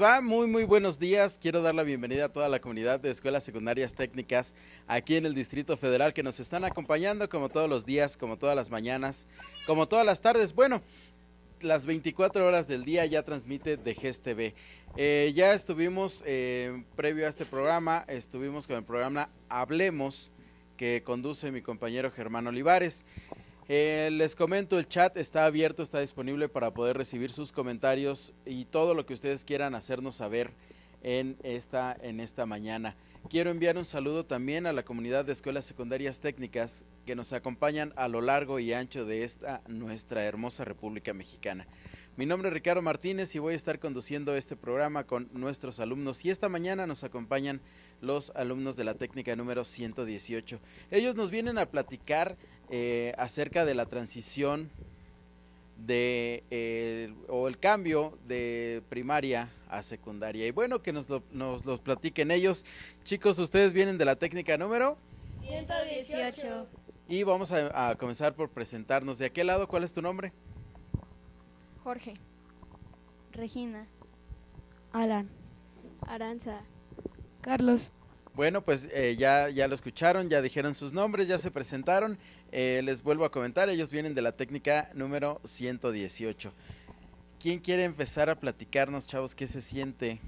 va? Muy, muy buenos días. Quiero dar la bienvenida a toda la comunidad de escuelas secundarias técnicas aquí en el Distrito Federal que nos están acompañando como todos los días, como todas las mañanas, como todas las tardes. Bueno, las 24 horas del día ya transmite de GES TV. Eh, ya estuvimos, eh, previo a este programa, estuvimos con el programa Hablemos, que conduce mi compañero Germán Olivares. Eh, les comento, el chat está abierto, está disponible para poder recibir sus comentarios y todo lo que ustedes quieran hacernos saber en esta, en esta mañana. Quiero enviar un saludo también a la comunidad de escuelas secundarias técnicas que nos acompañan a lo largo y ancho de esta nuestra hermosa República Mexicana. Mi nombre es Ricardo Martínez y voy a estar conduciendo este programa con nuestros alumnos y esta mañana nos acompañan los alumnos de la técnica número 118. Ellos nos vienen a platicar eh, acerca de la transición de eh, o el cambio de primaria a secundaria. Y bueno, que nos lo, nos lo platiquen ellos. Chicos, ustedes vienen de la técnica número 118. Y vamos a, a comenzar por presentarnos. ¿De aquel lado cuál es tu nombre? Jorge. Regina. Alan. Aranza. Carlos. Bueno, pues eh, ya, ya lo escucharon, ya dijeron sus nombres, ya se presentaron. Eh, les vuelvo a comentar, ellos vienen de la técnica número 118. ¿Quién quiere empezar a platicarnos, chavos, qué se siente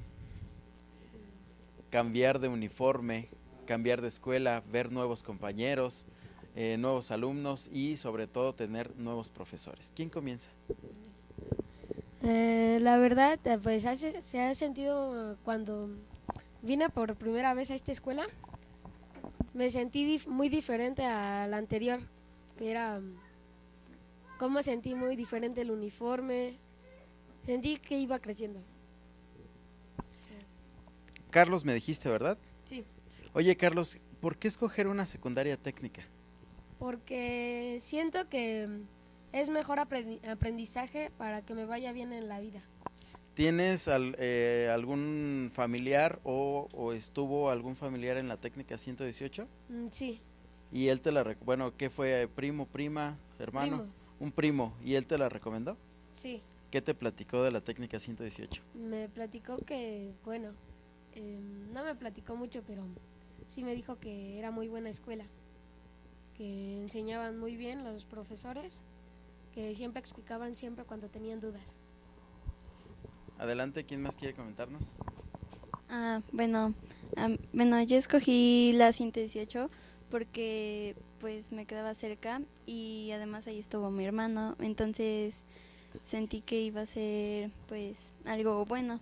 cambiar de uniforme, cambiar de escuela, ver nuevos compañeros, eh, nuevos alumnos y sobre todo tener nuevos profesores? ¿Quién comienza? Eh, la verdad, pues se ha sentido cuando vine por primera vez a esta escuela, me sentí dif- muy diferente a la anterior, que era como sentí muy diferente el uniforme, sentí que iba creciendo. Carlos me dijiste, ¿verdad? Sí. Oye, Carlos, ¿por qué escoger una secundaria técnica? Porque siento que es mejor aprendi- aprendizaje para que me vaya bien en la vida. ¿Tienes al- eh, algún familiar o, o estuvo algún familiar en la técnica 118? Mm, Sí, Y él te la, bueno, ¿qué fue? ¿Primo, prima, hermano? primo, Un primo. ¿Y él te la recomendó? sí. ¿Qué te platicó de la técnica 118? Me platicó que, bueno, em, no me platicó mucho, pero sí me dijo que era muy buena escuela, que enseñaban muy bien los profesores, que siempre explicaban siempre cuando tenían dudas. Adelante, ¿quién más quiere comentarnos? Ah, bueno, bueno, yo escogí la 118 porque pues me quedaba cerca y además ahí estuvo mi hermano, entonces sentí que iba a ser pues algo bueno.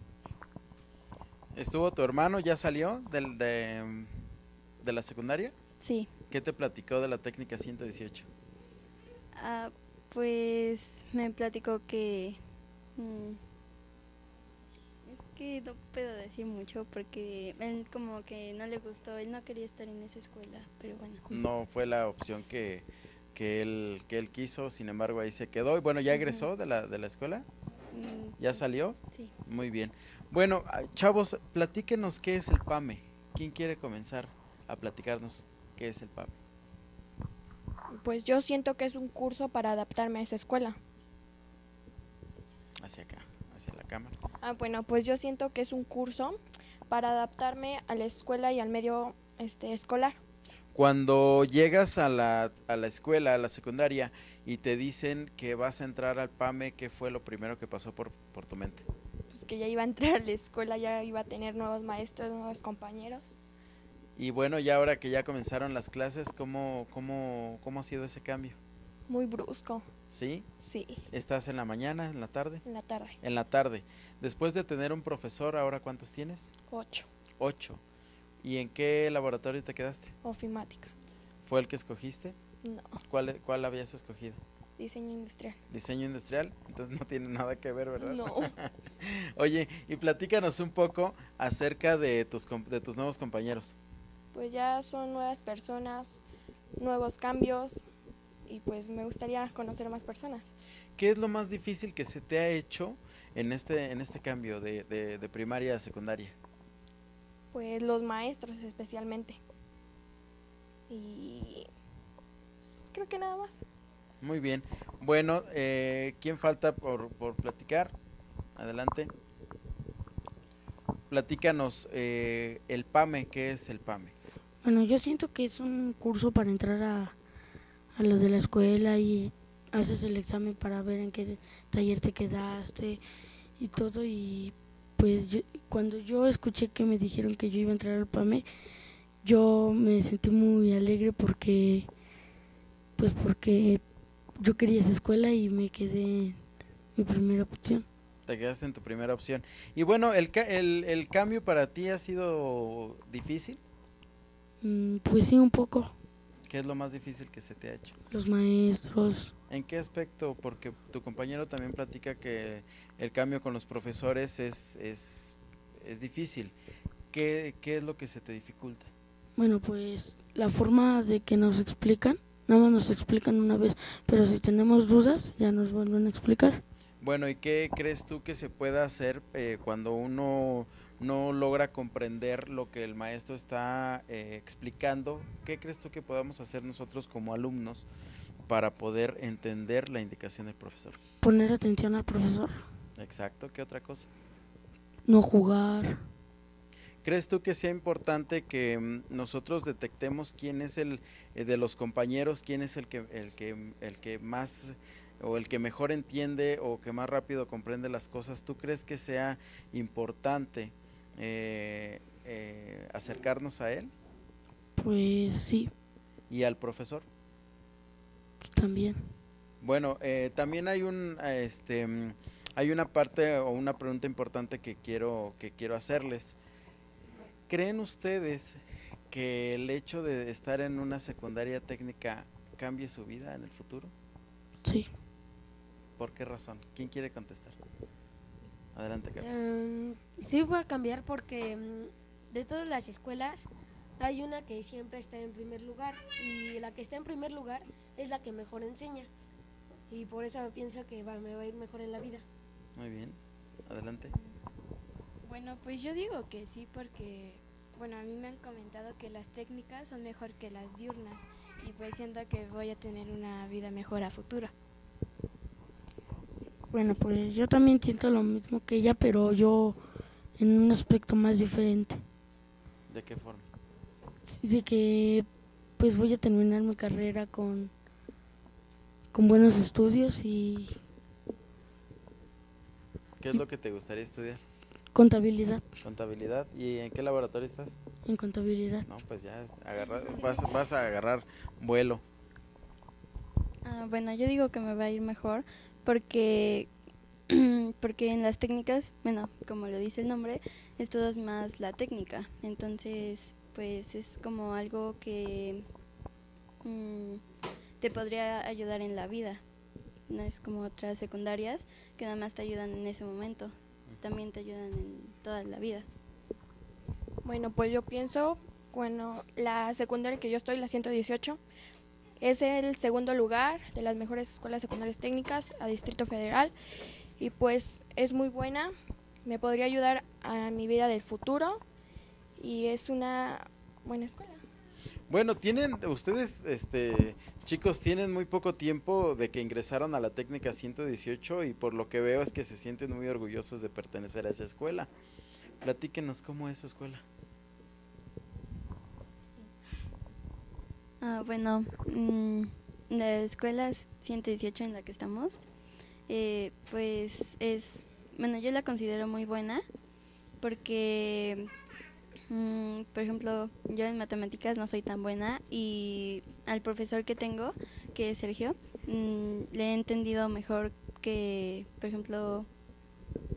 ¿Estuvo tu hermano? ¿Ya salió del, de, de la secundaria? Sí. ¿Qué te platicó de la técnica 118? Ah, pues me platicó que mm, que no puedo decir mucho porque él como que no le gustó, él no quería estar en esa escuela, pero bueno. No fue la opción que, que, él, que él quiso, sin embargo ahí se quedó. Y bueno, ¿ya egresó de la, de la escuela? Mm, ¿Ya sí, salió? Sí. Muy bien. Bueno, ah, chavos, platíquenos qué es el PAME. ¿Quién quiere comenzar a platicarnos qué es el PAME? Pues yo siento que es un curso para adaptarme a esa escuela. Hacia acá, hacia la cámara. Ah, bueno, pues yo siento que es un curso para adaptarme a la escuela y al medio este, escolar. Cuando llegas a la, a la escuela, a la secundaria, y te dicen que vas a entrar al PAME, ¿qué fue lo primero que pasó por, por tu mente? Pues que ya iba a entrar a la escuela, ya iba a tener nuevos maestros, nuevos compañeros. Y bueno, ya ahora que ya comenzaron las clases, ¿cómo, cómo, cómo ha sido ese cambio? Muy brusco, ¿Sí? sí, ¿Estás en la mañana, en la tarde? en la tarde. En la tarde. Después de tener un profesor, ¿ahora cuántos tienes? Ocho, Ocho. ¿Y en qué laboratorio te quedaste? ofimática. ¿Fue el que escogiste? No, ¿Cuál, cuál habías escogido? diseño industrial. ¿Diseño industrial? Entonces no tiene nada que ver, ¿verdad? No, Oye, y platícanos un poco acerca de tus, de tus nuevos compañeros. pues ya son nuevas personas, nuevos cambios y pues me gustaría conocer más personas. ¿Qué es lo más difícil que se te ha hecho en este, en este cambio de, de- de primaria a secundaria? Pues los maestros especialmente. Y pues, creo que nada más. Muy bien. Bueno, eh, ¿quién falta por, por platicar? Adelante. platícanos eh, el PAME, ¿qué es el PAME? Bueno, yo siento que es un curso para entrar a, a los de la escuela y haces el examen para ver en qué taller te quedaste y todo y pues yo- cuando yo escuché que me dijeron que yo iba a entrar al PAME, yo me sentí muy alegre porque pues porque yo quería esa escuela y me quedé en mi primera opción. Te quedaste en tu primera opción. Y bueno, ¿el, ca- el, el cambio para ti ha sido difícil? Mm, Pues sí, un poco. ¿Qué es lo más difícil que se te ha hecho? Los maestros, ¿En qué aspecto? Porque tu compañero también platica que el cambio con los profesores es, es, es difícil. ¿Qué, ¿Qué es lo que se te dificulta? Bueno, pues la forma de que nos explican, nada más nos explican una vez, pero si tenemos dudas ya nos vuelven a explicar. Bueno, ¿y qué crees tú que se pueda hacer eh, cuando uno no logra comprender lo que el maestro está eh, explicando? ¿Qué crees tú que podamos hacer nosotros como alumnos para poder entender la indicación del profesor? Poner atención al profesor, Exacto, ¿qué otra cosa? no jugar. ¿Crees tú que sea importante que mm, nosotros detectemos quién es el eh, de los compañeros, quién es el que el que el que más o el que mejor entiende o que más rápido comprende las cosas? ¿Tú crees que sea importante eh, eh, acercarnos a él Pues sí, y al profesor? pues, también. Bueno, eh, también hay un, este, hay una parte o una pregunta importante que quiero, que quiero hacerles. ¿Creen ustedes que el hecho de estar en una secundaria técnica cambie su vida en el futuro? Sí, ¿Por qué razón? ¿Quién quiere contestar? Adelante, Carlos. Em, sí va a cambiar porque mm, de todas las escuelas hay una que siempre está en primer lugar y la que está en primer lugar es la que mejor enseña y por eso pienso que va, me va a ir mejor en la vida. Muy bien. Adelante. Bueno, pues yo digo que sí porque, bueno, a mí me han comentado que las técnicas son mejor que las diurnas y pues siento que voy a tener una vida mejor a futuro. Bueno, pues yo también siento lo mismo que ella, pero yo en un aspecto más diferente. ¿De qué forma? Sí, de que pues voy a terminar mi carrera con, con buenos estudios y ¿Qué es lo que te gustaría estudiar? contabilidad, Contabilidad. ¿Y en qué laboratorio estás? en contabilidad. No, pues ya agarra- vas, vas a agarrar vuelo. Ah, bueno, yo digo que me va a ir mejor porque porque en las técnicas, bueno, como lo dice el nombre, es todo más la técnica. Entonces, pues es como algo que mm, te podría ayudar en la vida. No es como otras secundarias que nada más te ayudan en ese momento. También te ayudan en toda la vida. Bueno, pues yo pienso, bueno, la secundaria que yo estoy, la 118, es el segundo lugar de las mejores escuelas secundarias técnicas a Distrito Federal y pues es muy buena, me podría ayudar a mi vida del futuro y es una buena escuela. Bueno, tienen ustedes, este, chicos, tienen muy poco tiempo de que ingresaron a la técnica 118 y por lo que veo es que se sienten muy orgullosos de pertenecer a esa escuela. Platíquenos cómo es su escuela. Ah, bueno, mm, la escuela 118 en la que estamos, eh, pues es, bueno, yo la considero muy buena porque, mm, por ejemplo, yo en matemáticas no soy tan buena y al profesor que tengo, que es Sergio, mm, le he entendido mejor que, por ejemplo,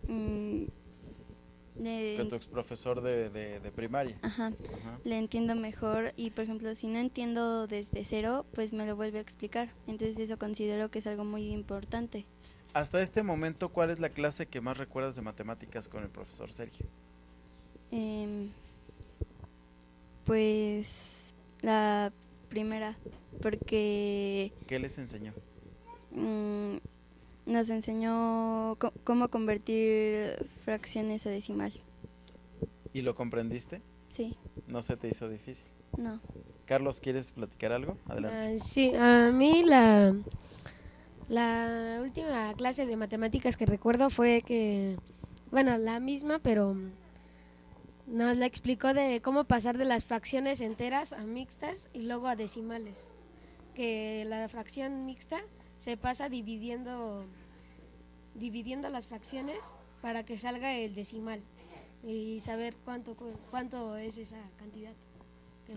mm, le- Que tu ex profesor de, de, de primaria. ajá, Ajá. le entiendo mejor y por ejemplo si no entiendo desde cero pues me lo vuelve a explicar entonces eso considero que es algo muy importante Hasta este momento, ¿cuál es la clase que más recuerdas de matemáticas con el profesor Sergio? Em, pues la primera porque ¿Qué les enseñó? mm, nos enseñó co- cómo convertir fracciones a decimal ¿Y lo comprendiste? sí ¿No se te hizo difícil? no Carlos, ¿quieres platicar algo? Adelante. Ah, sí, a mí la, la última clase de matemáticas que recuerdo fue que, bueno, la misma, pero nos la explicó de cómo pasar de las fracciones enteras a mixtas y luego a decimales. Que la fracción mixta se pasa dividiendo, dividiendo las fracciones para que salga el decimal y saber cuánto, cu- cuánto es esa cantidad.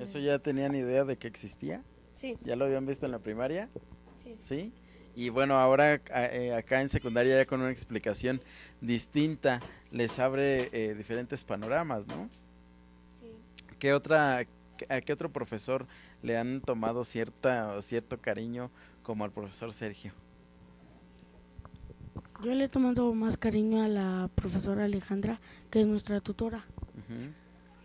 ¿Eso ya tenían idea de que existía? Sí, ¿Ya lo habían visto en la primaria? sí. ¿Sí? Y bueno, ahora eh, acá en secundaria ya con una explicación distinta les abre eh, diferentes panoramas, ¿no? sí. ¿Qué otra, a qué otro profesor le han tomado cierta, cierto cariño como al profesor Sergio? Yo le he tomado más cariño a la profesora Alejandra, que es nuestra tutora,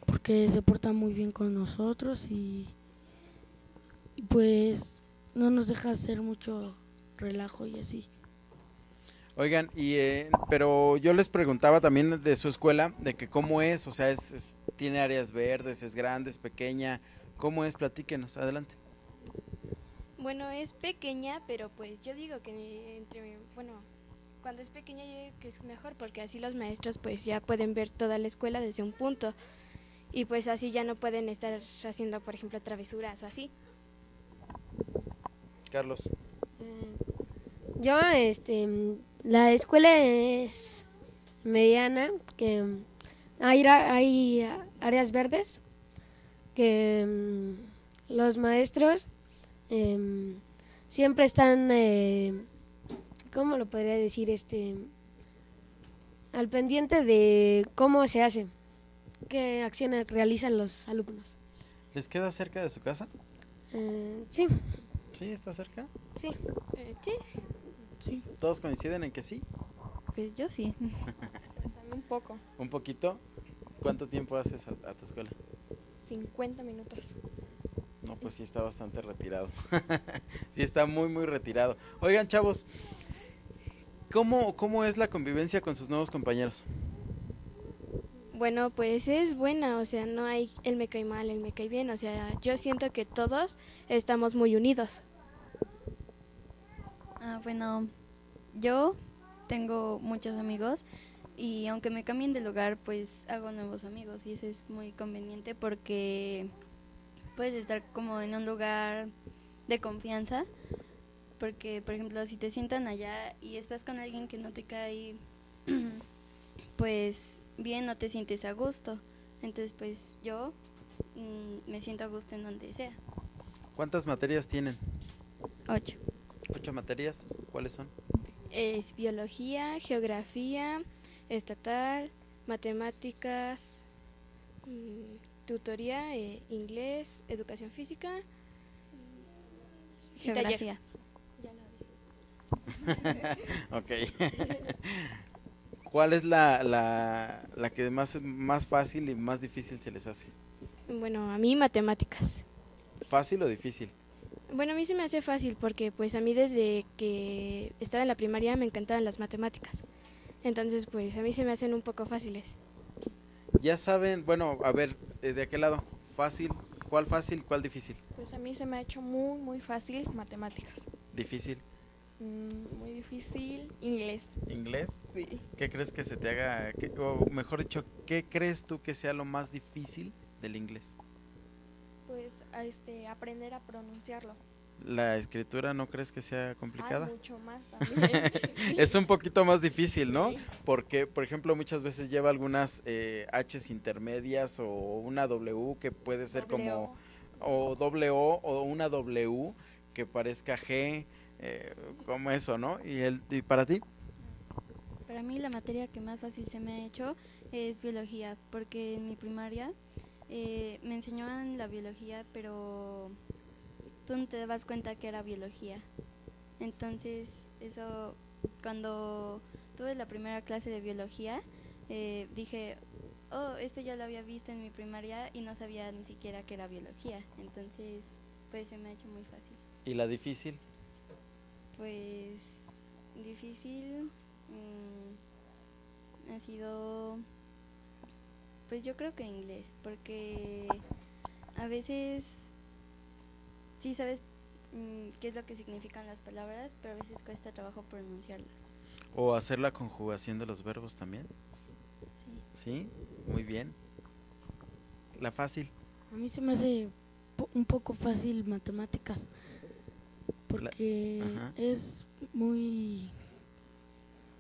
porque se porta muy bien con nosotros y, y pues no nos deja hacer mucho relajo y así. Oigan, y eh, pero yo les preguntaba también de su escuela, de que cómo es, o sea, es, es- tiene áreas verdes, es grande, es pequeña, ¿cómo es? Platíquenos, adelante. Bueno, es pequeña, pero pues yo digo que entre, bueno, cuando es pequeña yo digo que es mejor porque así los maestros pues ya pueden ver toda la escuela desde un punto y pues así ya no pueden estar haciendo, por ejemplo, travesuras o así. Carlos. Mm, Yo, este, mm, la escuela es mediana, que mm, hay, hay áreas verdes, que los maestros em, siempre están, eh, ¿cómo lo podría decir? Este, al pendiente de cómo se hace, qué acciones realizan los alumnos. ¿Les queda cerca de su casa? Eh, sí, Sí, está cerca. sí. Eh, sí, Sí. ¿Todos coinciden en que sí? Pues yo sí. pues a mí un poco, ¿Un poquito? ¿Cuánto tiempo haces a, a tu escuela? 50 minutos. No, pues sí está bastante retirado. sí está muy, muy retirado. Oigan, chavos, ¿cómo, ¿cómo es la convivencia con sus nuevos compañeros? Bueno, pues es buena, o sea, no hay él me cae mal, él me cae bien, o sea, yo siento que todos estamos muy unidos. Ah, bueno, yo tengo muchos amigos y aunque me cambien de lugar, pues hago nuevos amigos y eso es muy conveniente porque puedes estar como en un lugar de confianza. Porque, por ejemplo, si te sientan allá y estás con alguien que no te cae, pues bien, no te sientes a gusto. Entonces, pues yo mm, me siento a gusto en donde sea. ¿Cuántas materias tienen? Ocho. ¿Ocho materias? ¿Cuáles son? Es biología, geografía, estatal, matemáticas, mm, tutoría, eh, inglés, educación física. Geografía. Ok. ¿Cuál es la, la, la que más, más fácil y más difícil se les hace? Bueno, a mí matemáticas. ¿Fácil o difícil? Bueno, a mí se me hace fácil porque pues a mí desde que estaba en la primaria me encantaban las matemáticas. Entonces pues a mí se me hacen un poco fáciles. Ya saben, bueno, a ver, eh, ¿de qué lado? ¿Fácil? ¿Cuál fácil? ¿Cuál difícil? Pues a mí se me ha hecho muy, muy fácil matemáticas. ¿Difícil? Mm, muy difícil inglés. ¿Inglés? Sí. ¿Qué crees que se te haga, que- o mejor dicho, qué crees tú que sea lo más difícil del inglés? Pues este, aprender a pronunciarlo. ¿La escritura no crees que sea complicada? Mucho más también. Es un poquito más difícil, ¿no? Sí. Porque, por ejemplo, muchas veces lleva algunas eh, H's intermedias o una W que puede ser como, O. o doble O o una W que parezca G, eh, como eso, ¿no? ¿Y, el, ¿Y para ti? Para mí la materia que más fácil se me ha hecho es biología, porque en mi primaria eh, me enseñaban la biología, pero tú no te dabas cuenta que era biología. Entonces, eso, cuando tuve la primera clase de biología, eh, dije, oh, esto ya lo había visto en mi primaria y no sabía ni siquiera que era biología. Entonces, pues se me ha hecho muy fácil. ¿Y la difícil? Pues difícil mm, ha sido, pues yo creo que inglés, porque a veces sí sabes mm, qué es lo que significan las palabras, pero a veces cuesta trabajo pronunciarlas. ¿O hacer la conjugación de los verbos también? Sí. ¿Sí? Muy bien. la fácil. A mí se me hace po- un poco fácil matemáticas, porque es muy...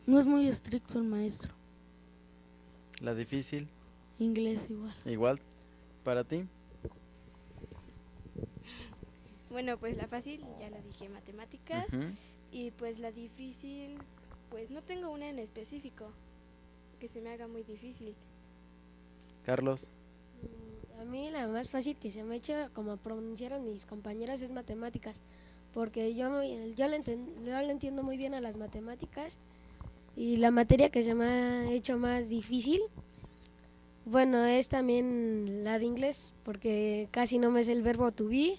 No es muy estricto el maestro. La difícil, Inglés igual. igual para ti. Bueno, pues la fácil, ya la dije, matemáticas. Y pues la difícil, pues no tengo una en específico que se me haga muy difícil. Carlos, Mm, A mí la más fácil que se me ha hecho, como pronunciaron mis compañeras, es matemáticas. Porque yo, yo, le, enten- yo le entiendo muy bien a las matemáticas. Y la materia que se me ha hecho más difícil, bueno, es también la de inglés. Porque casi no me sé el verbo to be,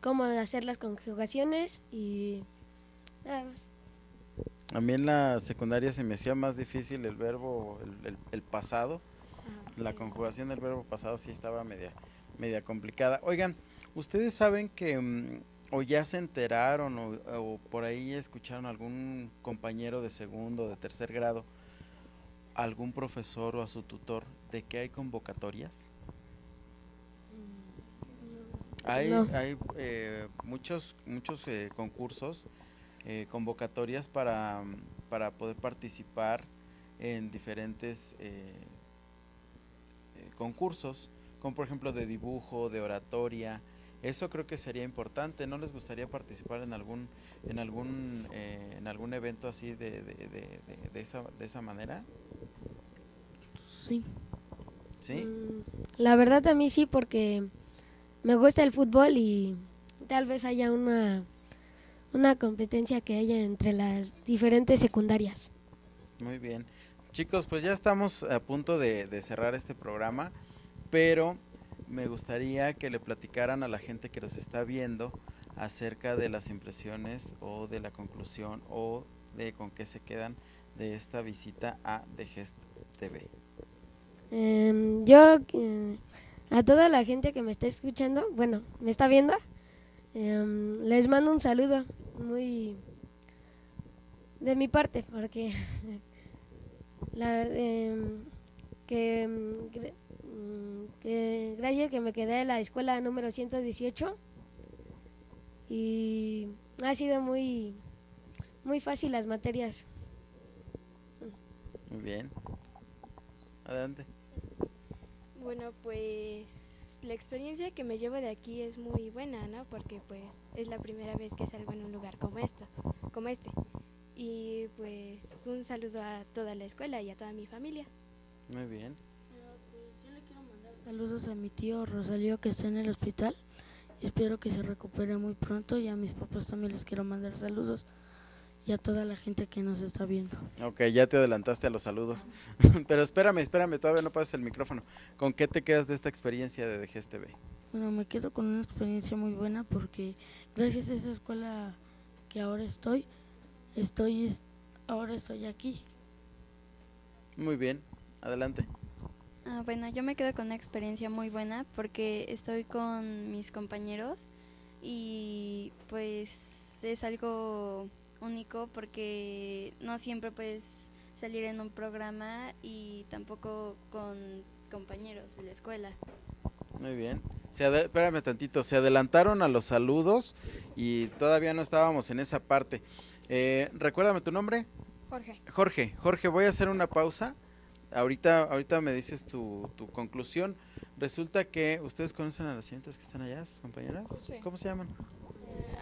cómo hacer las conjugaciones y nada más. a mí en la secundaria se me hacía más difícil el verbo, el, el- el pasado. La conjugación del verbo pasado sí estaba media, media complicada. Oigan, ¿ustedes saben que mm, o ya se enteraron o, o por ahí escucharon algún compañero de segundo, de tercer grado, algún profesor o a su tutor de que hay convocatorias? Hay, No. hay eh, muchos, muchos eh, concursos, eh, convocatorias para, mm, para poder participar en diferentes eh, eh, concursos, como por ejemplo de dibujo, de oratoria. Eso creo que sería importante. ¿No les gustaría participar en algún, en algún, eh, en algún evento así de, de, de, de- de esa, de esa manera? Sí. ¿Sí? Mm, La verdad a mí sí, porque me gusta el fútbol y tal vez haya una, una competencia que haya entre las diferentes secundarias. Muy bien. Chicos, pues ya estamos a punto de, de cerrar este programa, pero me gustaría que le platicaran a la gente que nos está viendo acerca de las impresiones o de la conclusión o de con qué se quedan de esta visita a The Gest TV. Em, yo eh, a toda la gente que me está escuchando, bueno, me está viendo, em, les mando un saludo muy de mi parte, porque la ver- em, que, que gracias que me quedé en la escuela número 118 y ha sido muy muy fácil las materias. Muy bien. Adelante. Bueno, pues la experiencia que me llevo de aquí es muy buena, ¿no? Porque pues es la primera vez que salgo en un lugar como esto, como este. Y pues un saludo a toda la escuela y a toda mi familia. Muy bien. Saludos a mi tío Rosalío que está en el hospital. Espero que se recupere muy pronto y a mis papás también les quiero mandar saludos y a toda la gente que nos está viendo. Ok, ya te adelantaste a los saludos. Pero espérame, espérame, todavía no pases el micrófono. ¿Con qué te quedas de esta experiencia de Gest TV? Bueno, me quedo con una experiencia muy buena porque gracias a esa escuela que ahora estoy, estoy es- ahora estoy aquí. Muy bien, adelante. Ah, bueno, yo me quedo con una experiencia muy buena porque estoy con mis compañeros y pues es algo único porque no siempre puedes salir en un programa y tampoco con compañeros de la escuela. Muy bien. Se ade- espérame tantito, se adelantaron a los saludos y todavía no estábamos en esa parte. Eh, recuérdame tu nombre. Jorge. Jorge, Jorge, voy a hacer una pausa. Ahorita, ahorita me dices tu, tu conclusión. Resulta que ustedes conocen a las señoritas que están allá, sus compañeras. Sí. ¿Cómo se llaman?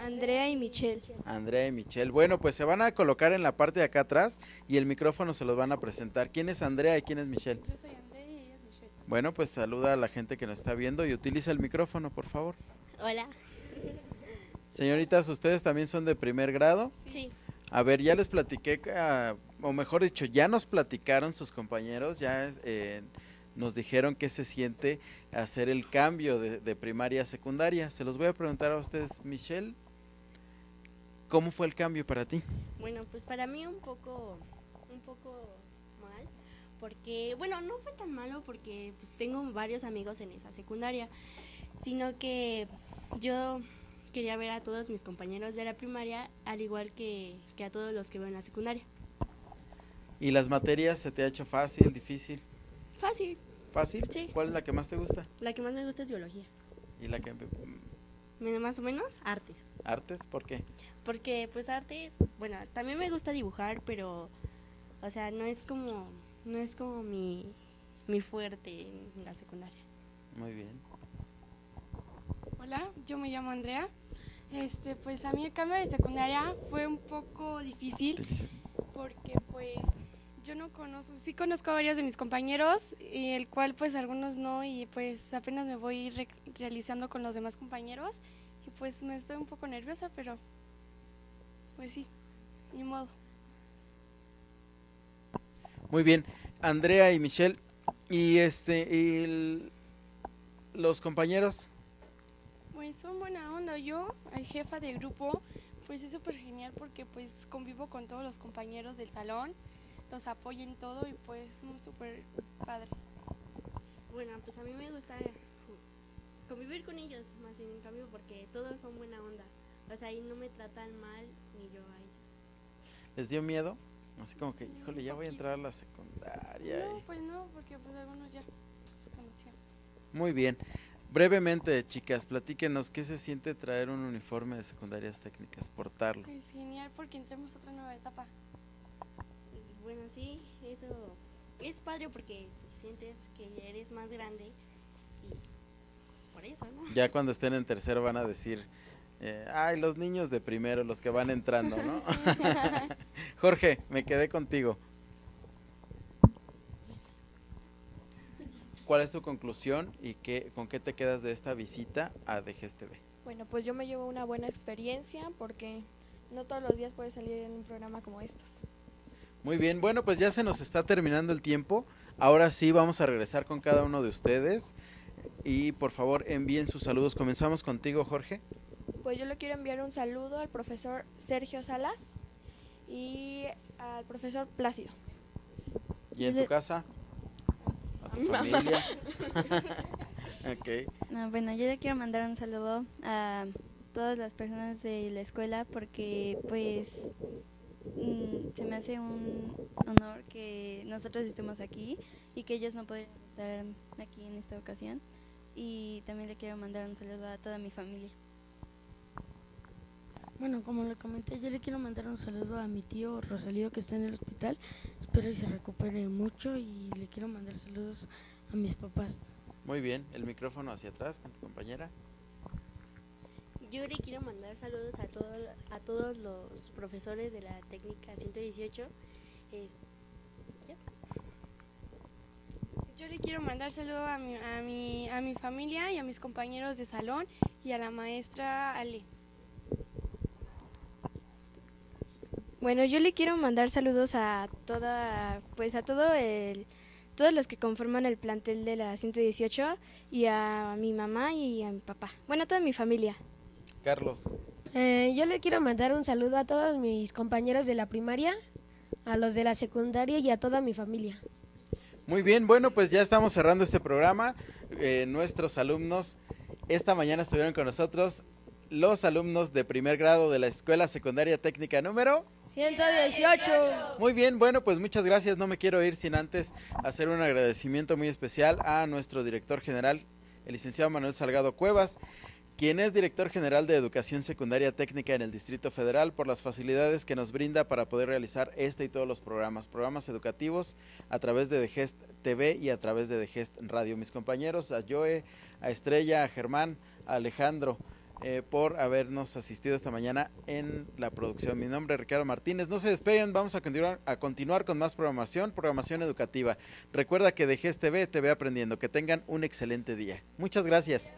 Andrea y Michelle. Andrea y Michelle. Bueno, pues se van a colocar en la parte de acá atrás y el micrófono se los van a presentar. ¿Quién es Andrea y quién es Michelle? Yo soy Andrea y ella es Michelle. Bueno, pues saluda a la gente que nos está viendo y utiliza el micrófono, por favor. Hola. Señoritas, ¿ustedes también son de primer grado? Sí. A ver, ya les platiqué, ah, o mejor dicho, ya nos platicaron sus compañeros, ya eh, nos dijeron qué se siente hacer el cambio de, de primaria a secundaria. Se los voy a preguntar a ustedes, Michelle, ¿cómo fue el cambio para ti? Bueno, pues para mí un poco, un poco mal, porque, bueno, no fue tan malo porque pues tengo varios amigos en esa secundaria, sino que yo quería ver a todos mis compañeros de la primaria, al igual que, que a todos los que veo en la secundaria. ¿Y las materias se te ha hecho fácil, difícil? Fácil, ¿Fácil? Sí. ¿Cuál es la que más te gusta? La que más me gusta es biología. ¿Y la que... Más o menos artes. ¿Artes? ¿Por qué? Porque pues artes, bueno, también me gusta dibujar, pero, o sea, no es como, no es como mi, mi fuerte en la secundaria. Muy bien. Hola, yo me llamo Andrea. Este, pues a mí el cambio de secundaria fue un poco difícil porque pues yo no conozco, sí conozco a varios de mis compañeros y el cual pues algunos no y pues apenas me voy re- realizando con los demás compañeros y pues me estoy un poco nerviosa, pero pues sí, ni modo. Muy bien. Andrea y Michelle. Y este, y el- los compañeros. Pues son buena onda. Yo, al jefa de grupo, pues es súper genial porque pues convivo con todos los compañeros del salón, los apoyo en todo y pues es súper padre. Bueno, pues a mí me gusta convivir con ellos, más en cambio, porque todos son buena onda. O sea, y no me tratan mal ni yo a ellos. ¿Les dio miedo? Así como que, híjole, ya voy a entrar a la secundaria. No, y- pues no, porque pues algunos ya los conocíamos. Muy bien. Brevemente, chicas, platíquenos qué se siente traer un uniforme de secundarias técnicas, portarlo. Pues genial porque entremos a otra nueva etapa. Y bueno, sí, eso es padre porque pues, sientes que ya eres más grande y por eso, ¿no? Ya cuando estén en tercero van a decir, eh, ay, los niños de primero, los que van entrando, ¿no? Jorge, me quedé contigo. ¿Cuál es tu conclusión y qué, con qué te quedas de esta visita a DGS TV? Bueno, pues yo me llevo una buena experiencia porque no todos los días puedes salir en un programa como estos. Muy bien, bueno, pues ya se nos está terminando el tiempo. Ahora sí vamos a regresar con cada uno de ustedes. Y por favor envíen sus saludos. Comenzamos contigo, Jorge. Pues yo le quiero enviar un saludo al profesor Sergio Salas y al profesor Plácido. ¿Y en tu casa? Bueno, yo le quiero mandar un saludo a todas las personas de la escuela porque pues mm, se me hace un honor que nosotros estemos aquí y que ellos no pudieran estar aquí en esta ocasión. Y también le quiero mandar un saludo a toda mi familia. Bueno, como le comenté, yo le quiero mandar un saludo a mi tío Rosalío que está en el hospital. Espero que se recupere mucho y le quiero mandar saludos a mis papás. Muy bien, el micrófono hacia atrás con tu compañera. Yo le quiero mandar saludos a, todo, a todos los profesores de la técnica 118. Es- Yo le quiero mandar saludo a mi, a, mi, a mi familia y a mis compañeros de salón y a la maestra Ale. Bueno, yo le quiero mandar saludos a toda, pues a todo el, todos los que conforman el plantel de la 118 y a mi mamá y a mi papá. Bueno, a toda mi familia. Carlos. Eh, yo le quiero mandar un saludo a todos mis compañeros de la primaria, a los de la secundaria y a toda mi familia. Muy bien, bueno, pues ya estamos cerrando este programa. Eh, nuestros alumnos esta mañana estuvieron con nosotros, los alumnos de primer grado de la Escuela Secundaria Técnica número 118. Muy bien, bueno, pues muchas gracias. No me quiero ir sin antes hacer un agradecimiento muy especial a nuestro director general, el licenciado Manuel Salgado Cuevas, quien es director general de Educación Secundaria Técnica en el Distrito Federal, por las facilidades que nos brinda para poder realizar este y todos los programas, programas educativos a través de Degest TV y a través de Degest Radio. Mis compañeros, a Joe, a Estrella, a Germán, a Alejandro, eh, por habernos asistido esta mañana en la producción. Mi nombre es Ricardo Martínez. No se despeguen, vamos a continuar, a continuar con más programación, programación educativa. Recuerda que de GES TV te ve aprendiendo. Que tengan un excelente día. Muchas gracias.